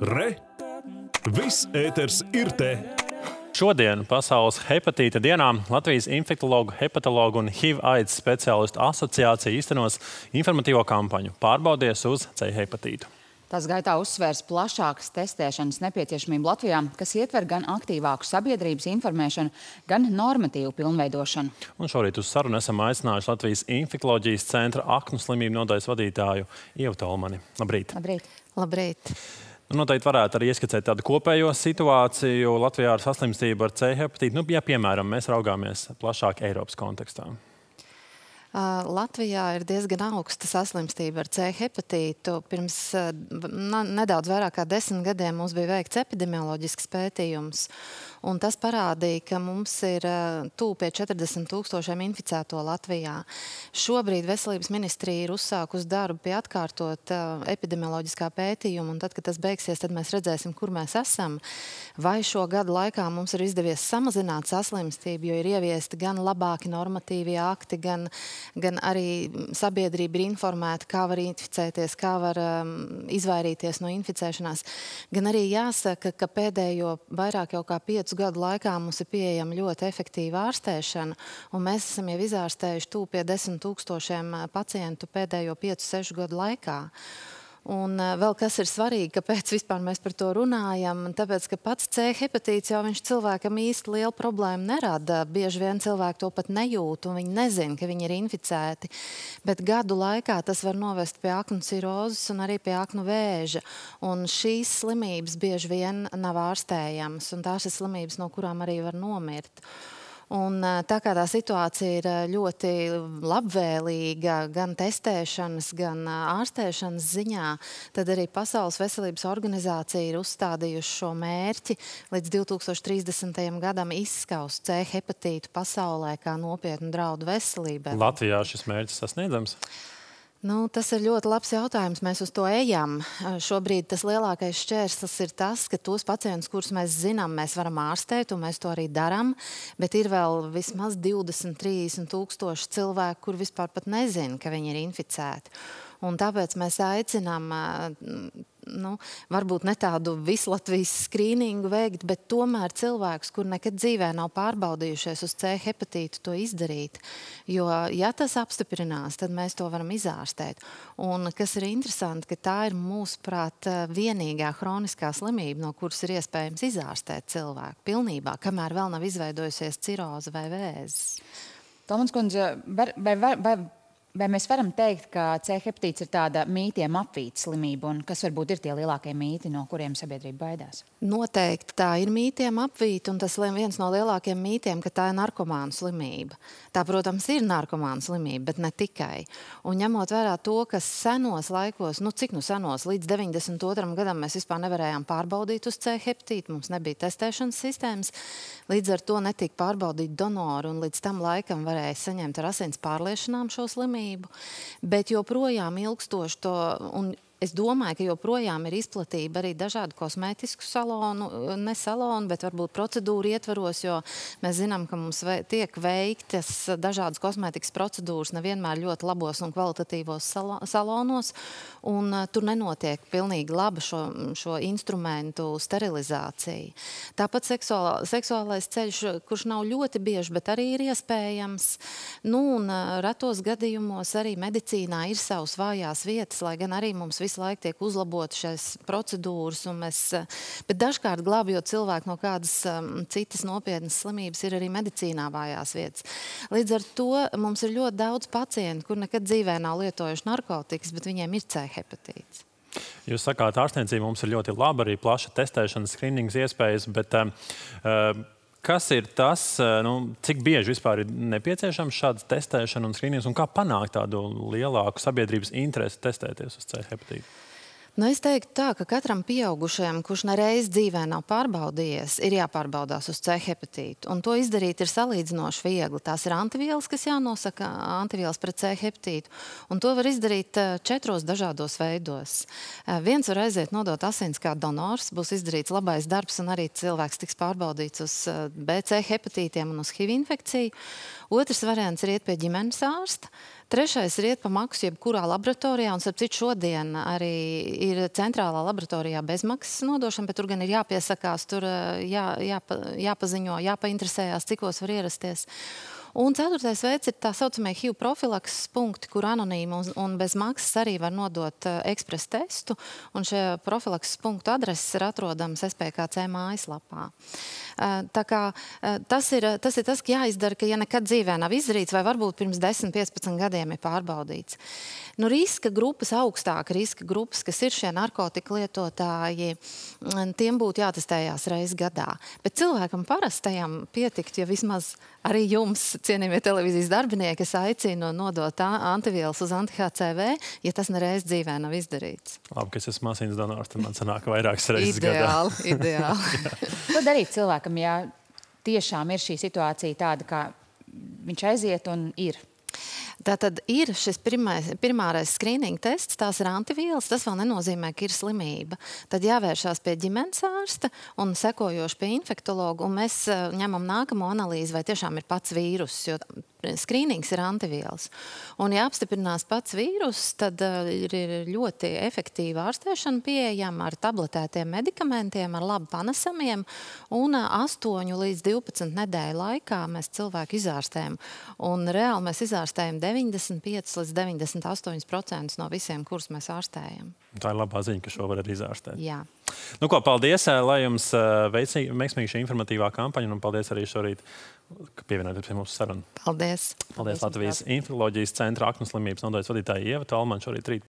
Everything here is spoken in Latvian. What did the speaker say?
Re! Viss ēters ir te! Šodien, Pasaules hepatīta dienā, Latvijas infektologu, hepatologu un HIV-AIDS speciālistu asociācija īstenos informatīvo kampaņu Pārbaudies uz C hepatītu. Tas gaitā uzsvērs plašākas testēšanas nepieciešamību Latvijā, kas ietver gan aktīvāku sabiedrības informēšanu, gan normatīvu pilnveidošanu. Un šorīt uz sarunu esam aicinājuši Latvijas infektoloģijas centra aknu slimību nodaļas vadītāju Ievu Tolmani. Labrīt! Labrīt! Labrīt. Noteikti varētu arī ieskicēt tādu kopējo situāciju Latvijā ar saslimstību ar C hepatītu. Nu, ja, piemēram, mēs raugāmies plašāk Eiropas kontekstā. Latvijā ir diezgan augsta saslimstība ar C hepatītu. Pirms nedaudz vairāk kā desmit gadiem mums bija veikts epidemioloģisks pētījums. Un tas parādīja, ka mums ir uh, tuvu pie 40 tūkstošiem inficēto Latvijā. Šobrīd Veselības ministrija ir uzsākusi darbu pie atkārtot uh, epidemioloģiskā pētījuma, un tad, kad tas beigsies, tad mēs redzēsim, kur mēs esam. Vai šo gadu laikā mums ir izdevies samazināt saslimstību, jo ir ieviesti gan labāki normatīvi akti, gan, gan arī sabiedrība ir informēta, kā var inficēties, kā var um, izvairīties no inficēšanās. Gan arī jāsaka, ka pēdējo vairāk jau kā 5 gadu laikā mums ir pieejama ļoti efektīva ārstēšana, un mēs esam jau izārstējuši tūp pie 10 tūkstošiem pacientu pēdējo 5-6 gadu laikā. Un vēl kas ir svarīgi, kāpēc vispār mēs par to runājam, tāpēc, ka pats C hepatīts jau viņš cilvēkam īsti lielu problēmu nerada. Bieži vien cilvēki to pat nejūt un viņi nezin, ka viņi ir inficēti. Bet gadu laikā tas var novest pie aknu cirozes un arī pie aknu vēža. Un šīs slimības bieži vien nav ārstējamas un tās ir slimības, no kurām arī var nomirt. Un, tā kā tā situācija ir ļoti labvēlīga gan testēšanas, gan ārstēšanas ziņā, tad arī Pasaules veselības organizācija ir uzstādījuši šo mērķi līdz 2030. gadam izskaust C hepatītu pasaulē kā nopietnu draudu veselībai. Latvijā šis mērķis sasniedzams? Nu, tas ir ļoti labs jautājums. Mēs uz to ejam. Šobrīd tas lielākais šķērslis ir tas, ka tos pacientus, kurus mēs zinām, mēs varam ārstēt, un mēs to arī darām. Bet ir vēl vismaz 20, 30 tūkstoši cilvēku, kur vispār pat nezina, ka viņi ir inficēti. Un tāpēc mēs aicinām nu, varbūt ne tādu visu Latvijas skrīningu veikt, bet tomēr cilvēkus, kur nekad dzīvē nav pārbaudījušies uz C hepatītu, to izdarīt. Jo, ja tas apstiprinās, tad mēs to varam izārstēt. Un kas ir interesanti, ka tā ir mūsuprāt vienīgā hroniskā slimība, no kuras ir iespējams izārstēt cilvēku pilnībā, kamēr vēl nav izveidojusies ciroze vai vēzis. Tomans kundze, vai, vai, vai, vai Vai mēs varam teikt, ka C hepatīts ir tāda mītiem apvīta slimība, un kas varbūt ir tie lielākie mīti, no kuriem sabiedrība baidās? Noteikti tā ir mītiem apvīta, un tas ir viens no lielākajiem mītiem, ka tā ir narkomāna slimība. Tā, protams, ir narkomāna slimība, bet ne tikai. Un ņemot vērā to, ka senos laikos, nu cik nu senos, līdz 92. gadam mēs vispār nevarējām pārbaudīt uz C hepatītu, mums nebija testēšanas sistēmas, līdz ar to netika pārbaudīt donoru, un līdz tam laikam varēja saņemt ar asins pārliešanām šo slimību slimību, bet joprojām ilgstoši to un Es domāju, ka joprojām ir izplatība arī dažādu kosmētisku salonu, ne salonu, bet varbūt procedūru ietvaros, jo mēs zinām, ka mums tiek veiktas dažādas kosmētikas procedūras nevienmēr ļoti labos un kvalitatīvos salo salonos, un uh, tur nenotiek pilnīgi laba šo, šo instrumentu sterilizācija. Tāpat seksuālā, seksuālais ceļš, kurš nav ļoti bieži, bet arī ir iespējams. Nu, un uh, retos gadījumos arī medicīnā ir savas vājās vietas, lai gan arī mums visu laiku tiek uzlabotas šīs procedūras, mēs, eh, bet dažkārt glābjot cilvēku no kādas um, citas nopietnas slimības, ir arī medicīnā vājās vietas. Līdz ar to mums ir ļoti daudz pacientu, kur nekad dzīvē nav lietojuši narkotikas, bet viņiem ir C hepatīts. Jūs sakāt, ārstniecība mums ir ļoti laba, arī plaša testēšanas, skrīnings iespējas, bet uh, Kas ir tas, nu, cik bieži vispār ir nepieciešams šāda testēšana un skrīnings, un kā panākt tādu lielāku sabiedrības interesi testēties uz C hepatītu? Nu, es teiktu tā, ka katram pieaugušajam, kurš nereiz dzīvē nav pārbaudījies, ir jāpārbaudās uz C hepatītu. Un to izdarīt ir salīdzinoši viegli. Tās ir antivielas, kas jānosaka, antivielas pret C hepatītu. Un to var izdarīt eh, četros dažādos veidos. Eh, viens var aiziet nodot asins kā donors, būs izdarīts labais darbs un arī cilvēks tiks pārbaudīts uz eh, BC hepatītiem un uz HIV infekciju. Otrs variants ir iet pie ģimenes ārsta. Trešais ir iet pa maksu jebkurā laboratorijā, un, starp citu, šodien arī ir centrālā laboratorijā bezmaksas nodošana, bet tur gan ir jāpiesakās, tur jā, jāpa, jāpaziņo, jāpainteresējās, cikos var ierasties. Un ceturtais veids ir tā saucamie HIV profilakses punkti, kur anonīmi un, un bez maksas arī var nodot uh, ekspresu testu. Un šie profilakses punktu adreses ir atrodams SPKC mājaslapā. Uh, tā kā, uh, tas, ir, tas ir tas, ka jāizdara, ka ja nekad dzīvē nav izdarīts, vai varbūt pirms 10, 15 gadiem ir pārbaudīts. Nu, riska grupas, augstāka riska grupas, kas ir šie narkotika lietotāji, tiem būtu jātestējās reizes gadā. Bet cilvēkam parastajam pietikt, ja vismaz arī jums cienījamie televīzijas darbinieki, es aicinu nodot antivielas uz anti-HCV, ja tas nereiz dzīvē nav izdarīts. Labi, ka es esmu masīnas donors, tad man sanāk vairākas reizes ideāli, gadā. Ideāli. Ko darīt cilvēkam, ja tiešām ir šī situācija tāda, kā viņš aiziet un ir? Tātad ir šis pirmais, pirmārais skrīninga tests, tās ir antivielas. Tas vēl nenozīmē, ka ir slimība. Tad jāvēršās pie ģimenes ārsta un sekojoši pie infektologa. Mēs eh, ņemam nākamo analīzi, vai tiešām ir pats vīruss. Jo skrīnings ir antivielas. Un, ja apstiprinās pats vīrus, tad uh, ir, ļoti efektīva ārstēšana pieejama ar tabletētiem medikamentiem, ar labi panesamiem. Un uh, 8 līdz 12 nedēļu laikā mēs cilvēku izārstējam. Un reāli mēs izārstējam 95 līdz 98% no visiem, kurus mēs ārstējam. Tā ir labā ziņa, ka šo var arī izārstēt. Jā. Nu, ko, paldies, lai jums veiksmīga šī informatīvā kampaņa, un paldies arī šorīt, ka pievienojāties pie mūsu sarunas. Paldies! Paldies Latvijas infekcijas centra aknu slimības nodaļas vadītāja Ieva Talman šorīt rīt.